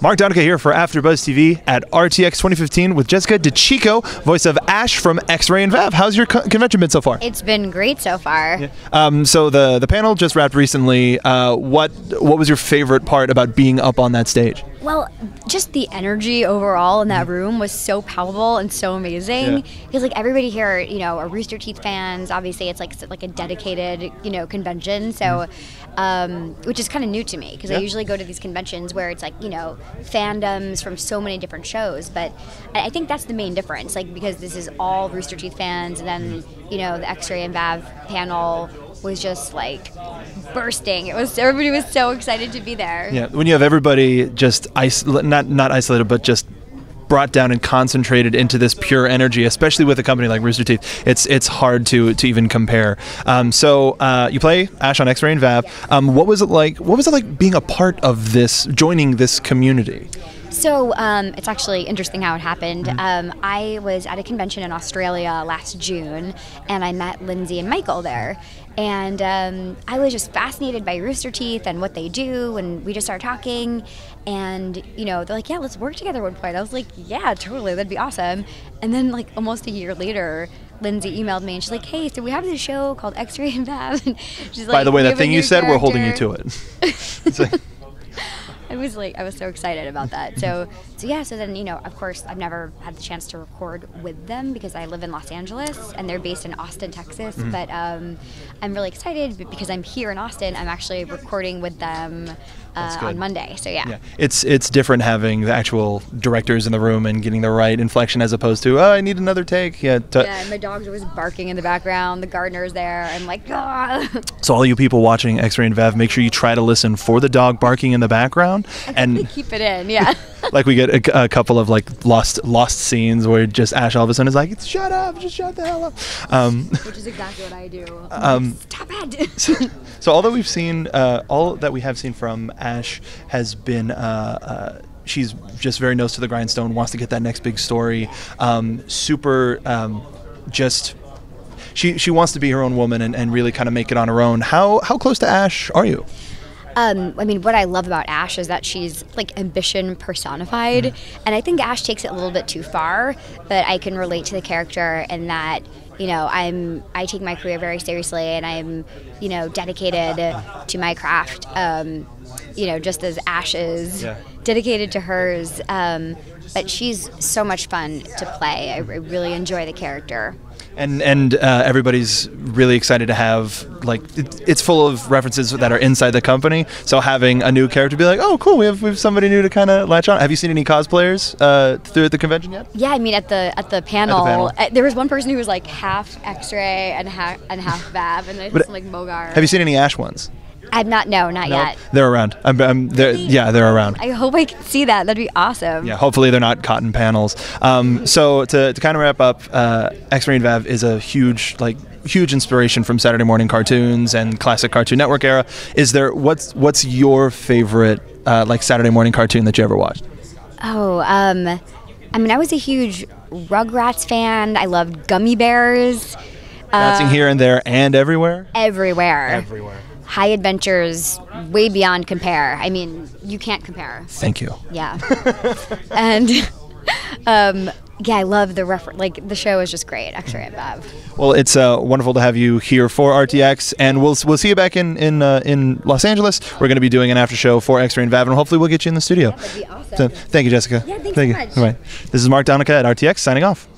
Mark Donica here for AfterBuzz TV at RTX 2015 with Jessica DiCicco, voice of Ash from X-Ray and Vav. How's your co- convention been so far? It's been great so far. Um, so the the panel just wrapped recently. Uh, what what was your favorite part about being up on that stage? Well, just the energy overall in that mm-hmm. room was so palpable and so amazing. Yeah. Because like everybody here, you know, are Rooster Teeth fans. Obviously, it's like like a dedicated, you know, convention. So, mm-hmm. um, which is kind of new to me because Yeah. I usually go to these conventions where it's like you know fandoms from so many different shows. But I I think that's the main difference. Like because this is all Rooster Teeth fans, and then mm-hmm. you know the X-Ray and Vav panel was just like bursting. It was everybody was so excited to be there. Yeah, when you have everybody just is- not not isolated, but just brought down and concentrated into this pure energy, especially with a company like Rooster Teeth, it's it's hard to to even compare. Um, so uh, you play Ash on X-Ray and Vav. Um, what was it like? What was it like being a part of this, joining this community? So um, it's actually interesting how it happened. Um, I was at a convention in Australia last June, and I met Lindsay and Michael there. And um, I was just fascinated by Rooster Teeth and what they do, and we just started talking. And you know, they're like, "Yeah, let's work together." At one point, I was like, "Yeah, totally, that'd be awesome." And then, like almost a year later. Lindsay emailed me and she's like, "Hey, so we have this show called X-Ray and Vav." And she's like, By the way, that thing you said, we're holding you to it. I was like, I was so excited about that. So, so yeah. So then, you know, of course, I've never had the chance to record with them because I live in Los Angeles and they're based in Austin, Texas. Mm-hmm. But um, I'm really excited because I'm here in Austin. I'm actually recording with them uh, on Monday. So yeah. Yeah, it's it's different having the actual directors in the room and getting the right inflection as opposed to oh I need another take. Yeah. Yeah, and my dog's always barking in the background. The gardener's there. I'm like, ah. So all you people watching X-Ray and Vav, make sure you try to listen for the dog barking in the background, and keep it in. Yeah. like we get a, a couple of like lost lost scenes where just Ash all of a sudden is like shut up, just shut the hell up. Um, Which is exactly what I do. Um, like, Stop it. so although we've seen uh, all that we have seen from Ash has been. Uh, uh, She's just very nose to the grindstone, wants to get that next big story. Um, super, um, just she she wants to be her own woman and, and really kind of make it on her own. How how close to Ash are you? Um, I mean, what I love about Ash is that she's like ambition personified, and I think Ash takes it a little bit too far. But I can relate to the character in that you know I'm I take my career very seriously, and I'm you know dedicated to my craft. Um, you know, just as Ash is Yeah. dedicated to hers. Um, but she's so much fun to play. I, I really enjoy the character. And and uh, everybody's really excited to have like it, it's full of references that are inside the company. So having a new character be like, oh, cool, we have we have somebody new to kind of latch on. Have you seen any cosplayers uh, through at the convention yet? Yeah, I mean at the at the panel, panel. uh, there was one person who was like half X-ray and half and half Vav, and I But- like Mogar. Have you seen any Ash ones? I've not no, not No? yet. They're around. I'm, I'm, they're, yeah, they're around. I hope I can see that. That'd be awesome. Yeah, hopefully they're not cotton panels. Um, so to, to kind of wrap up, uh, X-Ray and Vav is a huge like huge inspiration from Saturday morning cartoons and classic Cartoon Network era. Is there what's what's your favorite uh, like Saturday morning cartoon that you ever watched? Oh, um, I mean, I was a huge Rugrats fan. I loved Gummi Bears. Bouncing here and there and everywhere. Everywhere. Everywhere. High Adventures, way beyond compare. I mean, you can't compare. Thank you. Yeah. and um, yeah, I love the refer. Like the show is just great. X-ray and Vav. Well, it's uh, wonderful to have you here for RTX, and we'll we'll see you back in in uh, in Los Angeles. We're going to be doing an after show for X-Ray and Vav, and hopefully we'll get you in the studio. that'd be awesome. So, thank you, Jessica. Yeah, thank so you. much. All right. This is Mark Donica at RTX signing off.